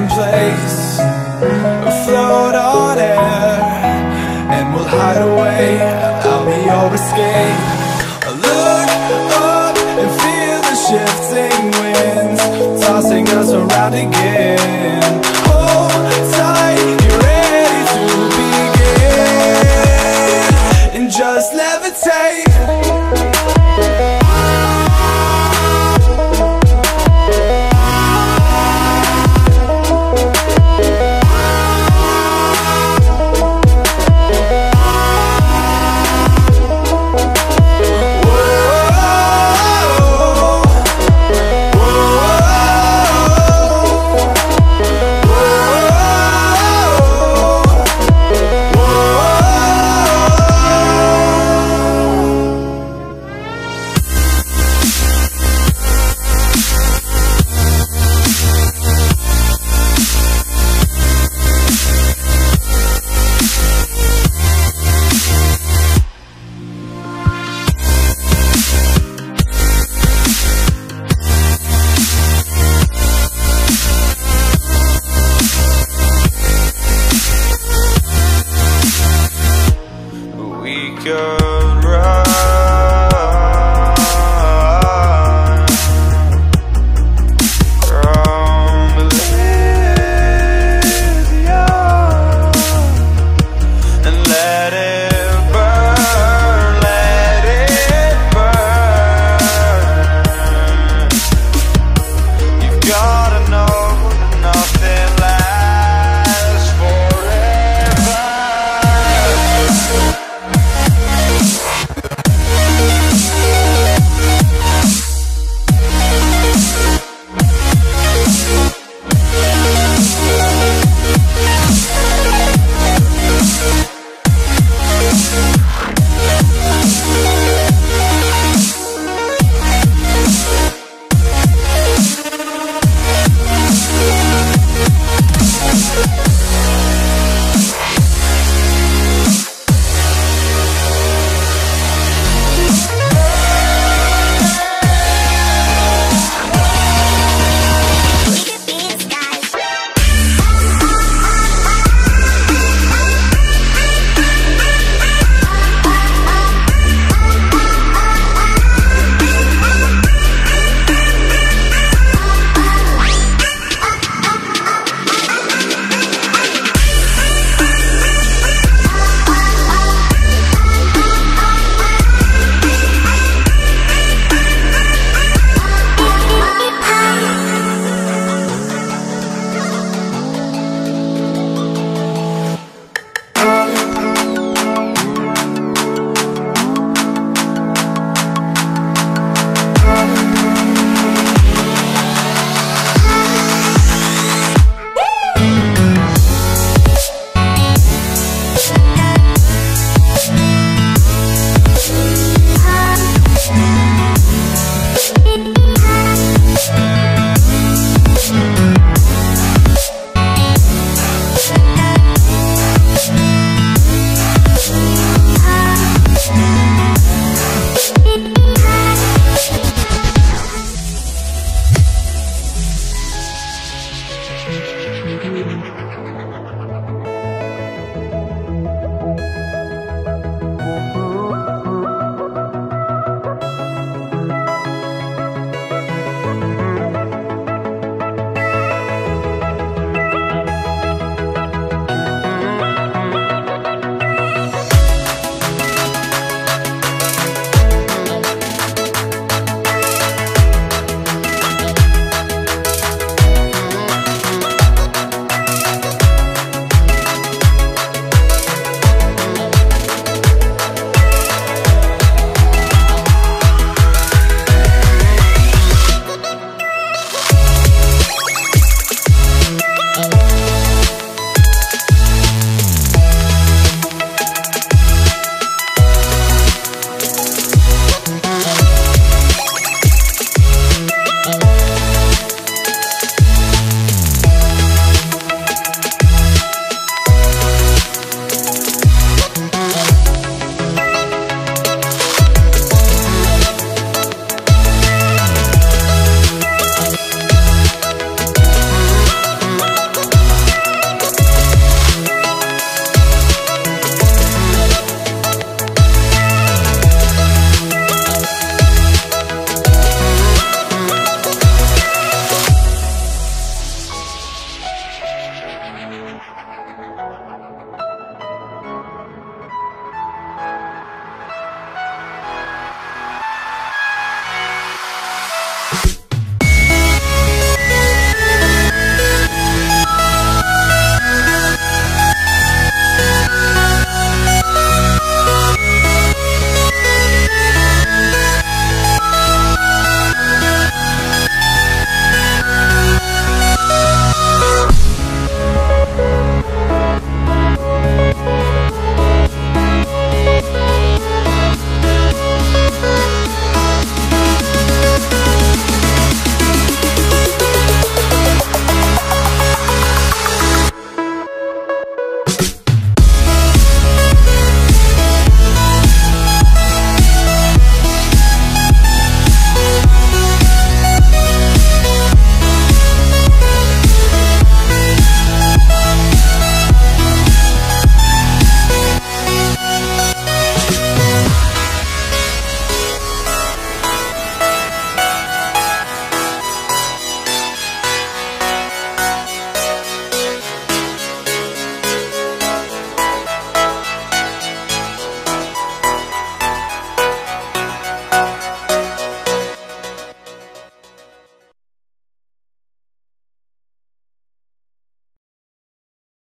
Different place. Float on air And we'll hide away. I'll be your escape. Look up and feel the shifting winds Tossing us around again